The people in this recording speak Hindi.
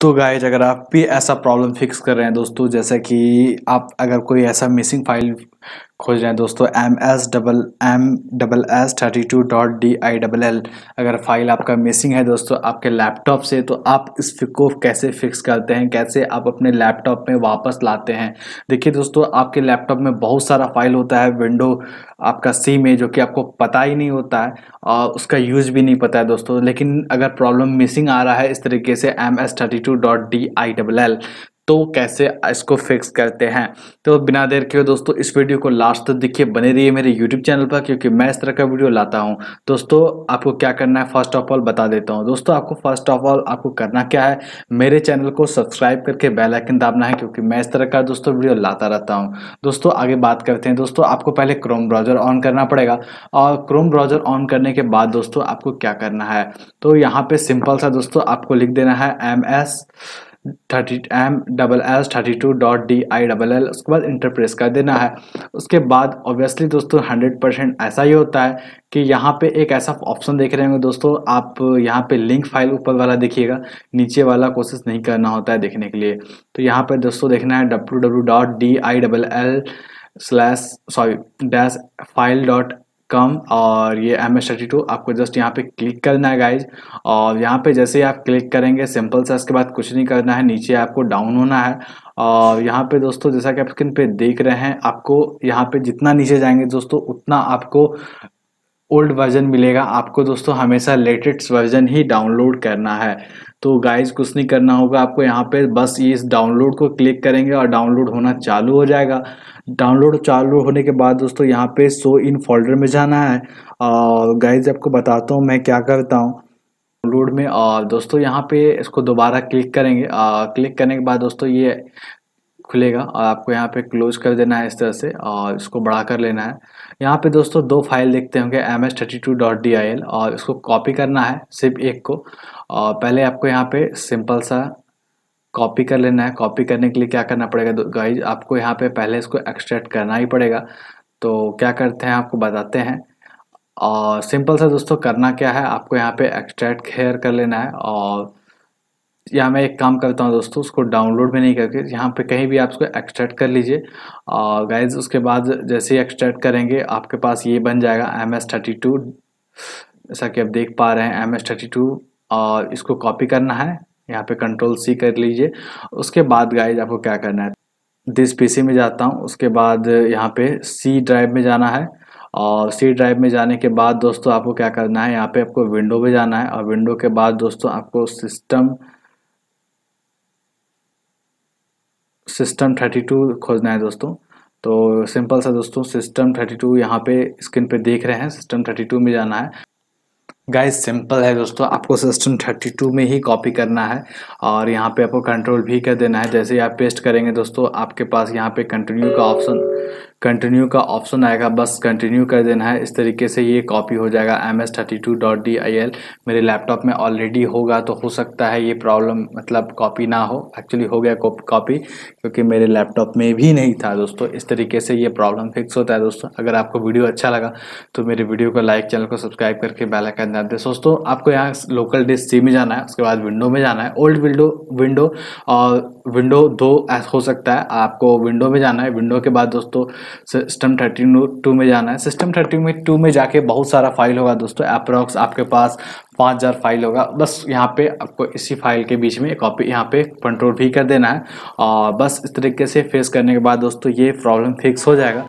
तो गाइज़ अगर आप भी ऐसा प्रॉब्लम फिक्स कर रहे हैं दोस्तों, जैसे कि आप अगर कोई ऐसा मिसिंग फ़ाइल खोज रहे हैं दोस्तों M S double M double S thirty two dot D I double L अगर फ़ाइल आपका मिसिंग है दोस्तों, आपके लैपटॉप से तो आप इस को कैसे फिक्स करते हैं? कैसे आप अपने लैपटॉप में वापस लाते हैं? देखिए दोस्तों, आपके लैपटॉप में बहुत सारा फ़ाइल होता है विंडो आपका सी में जो कि आपको पता ही नहीं होता है, और उसका यूज़ भी नहीं पता है दोस्तों। लेकिन अगर प्रॉब्लम मिसिंग आ रहा है, इस तरीके से M S thirty two dot D I double L तो कैसे इसको फिक्स करते हैं? तो बिना देर के दोस्तों, इस वीडियो को लास्ट तक देखिए, बने रहिए मेरे यूट्यूब चैनल पर, क्योंकि मैं इस तरह का वीडियो लाता हूँ। दोस्तों, आपको क्या करना है? फ़र्स्ट ऑफ़ ऑल बता देता हूँ। दोस्तों, आपको फ़र्स्ट ऑफ़ ऑल आपको करना क्या है? मेरे चैनल को सब्सक्राइब करके बेलाइकन दाबना है, क्योंकि मैं इस तरह का दोस्तों वीडियो लाता रहता हूँ। दोस्तों, आगे बात करते हैं। दोस्तों, आपको पहले क्रोम ब्राउज़र ऑन करना पड़ेगा। और क्रोम ब्राउज़र ऑन करने के बाद दोस्तों, आपको क्या करना है? तो यहाँ पे सिंपल सा दोस्तों, आपको लिख देना है M S thirty M double S thirty two dot D I double L उसके बाद इंटर प्रेस कर देना है। उसके बाद ऑब्वियसली दोस्तों हंड्रेड परसेंट ऐसा ही होता है कि यहाँ पे एक ऐसा ऑप्शन देख रहे होंगे दोस्तों, आप यहाँ पे लिंक फ़ाइल ऊपर वाला देखिएगा, नीचे वाला कोशिश नहीं करना होता है देखने के लिए। तो यहाँ पे दोस्तों देखना है W W dot D I double L slash sorry dash file dot com और ये एम एस थर्टी टू आपको जस्ट यहाँ पे क्लिक करना है गाइज़ और यहाँ पे जैसे ही आप क्लिक करेंगे सिंपल सा इसके बाद कुछ नहीं करना है, नीचे आपको डाउन होना है. और यहाँ पे दोस्तों, जैसा कि आप स्क्रीन पे देख रहे हैं, आपको यहाँ पे जितना नीचे जाएँगे दोस्तों, उतना आपको ओल्ड वर्जन मिलेगा. आपको दोस्तों, हमेशा लेटेस्ट वर्जन ही डाउनलोड करना है. तो गाइज़ कुछ नहीं करना होगा आपको यहाँ पे। बस ये इस डाउनलोड को क्लिक करेंगे और डाउनलोड होना चालू हो जाएगा। डाउनलोड चालू होने के बाद दोस्तों यहाँ पे सो इन फोल्डर में जाना है। और गाइज़ आपको बताता हूँ मैं क्या करता हूँ। डाउनलोड में और दोस्तों यहाँ पे इसको दोबारा क्लिक करेंगे। आ, क्लिक करने के बाद दोस्तों ये खुलेगा और आपको यहाँ पे क्लोज कर देना है इस तरह से और इसको बढ़ा कर लेना है। यहाँ पे दोस्तों दो फ़ाइल देखते होंगे M S thirty two dot D I L और इसको कॉपी करना है सिर्फ़ एक को। और पहले आपको यहाँ पे सिंपल सा कॉपी कर लेना है। कॉपी करने के लिए क्या करना पड़ेगा गाइज़ आपको यहाँ पे पहले इसको एक्सट्रैक्ट करना ही पड़ेगा। तो क्या करते हैं, आपको बताते हैं। और सिंपल सा दोस्तों करना क्या है, आपको यहाँ पे एक्सट्रैक्ट हेयर कर लेना है और यहाँ मैं एक काम करता हूँ दोस्तों, उसको डाउनलोड में नहीं करके, यहाँ पे कहीं भी आप उसको एक्सट्रैक्ट कर लीजिए। और गाइज़ उसके बाद जैसे ही एक्सट्रैक्ट करेंगे, आपके पास ये बन जाएगा एम एस थर्टी टू जैसा कि आप देख पा रहे हैं एम एस थर्टी टू और इसको कॉपी करना है। यहाँ पे कंट्रोल सी कर लीजिए। उसके बाद गाइज़ आपको क्या करना है? दिस पीसी में जाता हूँ। उसके बाद यहाँ पे सी ड्राइव में जाना है। और सी ड्राइव में जाने के बाद दोस्तों, आपको क्या करना है? यहाँ पे आपको विंडो में जाना है। और विंडो के बाद दोस्तों, आपको सिस्टम सिस्टम थर्टी टू खोजना है दोस्तों। तो सिंपल सा दोस्तों सिस्टम थर्टी टू यहाँ पे स्क्रीन पे देख रहे हैं। सिस्टम थर्टी टू में जाना है। गाइस सिंपल है दोस्तों। आपको सिस्टम 32 में ही कॉपी करना है। और यहाँ पे आपको कंट्रोल भी कर देना है। जैसे आप पेस्ट करेंगे दोस्तों, आपके पास यहाँ पे कंटिन्यू का ऑप्शन कंटिन्यू का ऑप्शन आएगा, बस कंटिन्यू कर देना है। इस तरीके से ये कॉपी हो जाएगा M S thirty two dot D I L मेरे लैपटॉप में ऑलरेडी होगा तो हो सकता है ये प्रॉब्लम मतलब कॉपी ना हो। एक्चुअली हो गया कॉपी क्योंकि मेरे लैपटॉप में भी नहीं था दोस्तों। इस तरीके से ये प्रॉब्लम फिक्स होता है दोस्तों। अगर आपको वीडियो अच्छा लगा तो मेरे वीडियो को लाइक चैनल को सब्सक्राइब करके बेल आइकन दे दोस्तों, आपको यहाँ लोकल डिस्क सी में जाना है, उसके बाद विंडो में जाना है। ओल्ड विंडो विंडो और विंडो दो हो सकता है। आपको विंडो में जाना है। विंडो के बाद दोस्तों सिस्टम थर्टी टू में जाना है। सिस्टम थर्टी में टू में जाके बहुत सारा फ़ाइल होगा दोस्तों अप्रॉक्स आपके पास पाँच हज़ार फ़ाइल होगा। बस यहाँ पे आपको इसी फ़ाइल के बीच में कॉपी यहाँ पे कंट्रोल भी कर देना है। और बस इस तरीके से फेस करने के बाद दोस्तों ये प्रॉब्लम फिक्स हो जाएगा।